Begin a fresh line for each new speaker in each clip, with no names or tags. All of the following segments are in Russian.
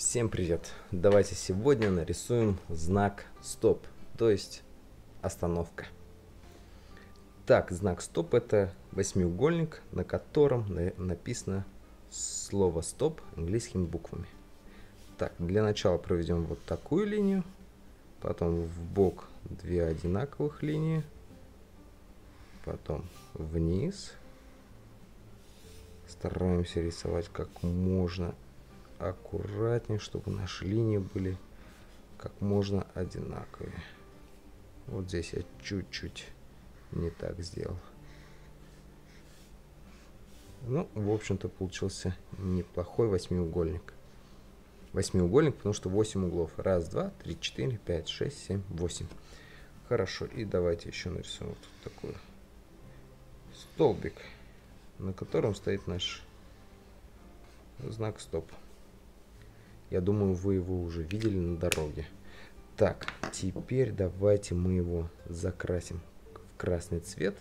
Всем привет! Давайте сегодня нарисуем знак стоп, то есть остановка. Так, знак стоп это восьмиугольник, на котором написано слово стоп английскими буквами. Так, для начала проведем вот такую линию, потом в бок две одинаковых линии, потом вниз. Стараемся рисовать как можно аккуратнее, чтобы наши линии были как можно одинаковые. Вот здесь я чуть-чуть не так сделал. Ну, в общем-то, получился неплохой восьмиугольник. Восьмиугольник, потому что 8 углов. Раз, два, три, четыре, пять, шесть, семь, восемь. Хорошо, и давайте еще нарисуем вот такой столбик, на котором стоит наш знак стоп. Я думаю, вы его уже видели на дороге. Так, теперь давайте мы его закрасим в красный цвет.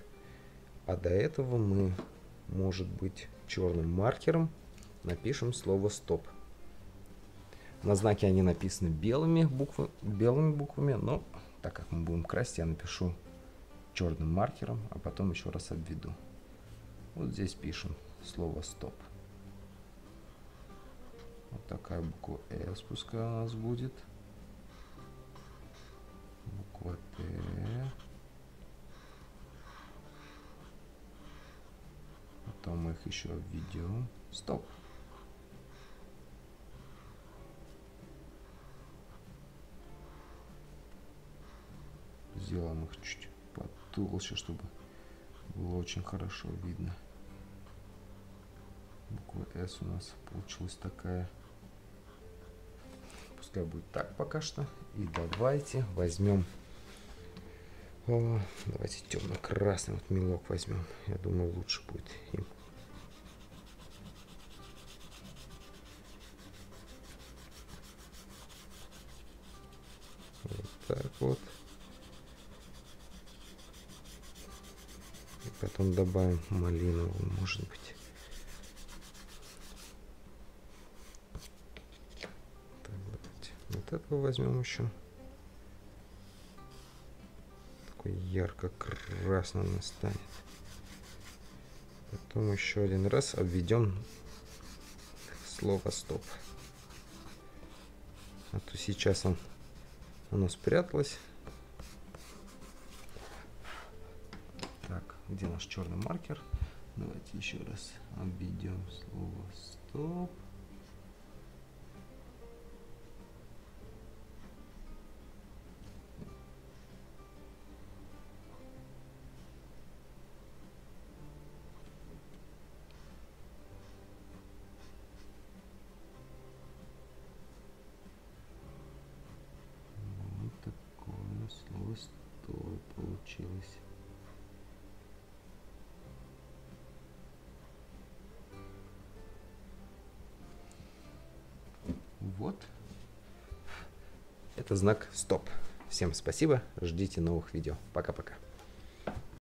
А до этого мы, может быть, черным маркером напишем слово «стоп». На знаке они написаны белыми, буквы, белыми буквами, но так как мы будем красить, я напишу черным маркером, а потом еще раз обведу. Вот здесь пишем слово «стоп». Такая буква S пускай у нас будет. Буква Т. Потом мы их еще введем. Стоп. Сделаем их чуть потолще, чтобы было очень хорошо видно. Буква S у нас получилась такая пускай будет так пока что. И давайте возьмем... О, давайте темно-красный вот мелок возьмем. Я думаю, лучше будет им. Вот так вот. И потом добавим малиновую, может быть. Вот этого возьмем еще. Такой ярко-красный он станет. Потом еще один раз обведем слово стоп. А то сейчас он, оно спряталось. Так, где наш черный маркер? Давайте еще раз обведем слово стоп. Вот. Это знак стоп. Всем спасибо. Ждите новых видео. Пока-пока.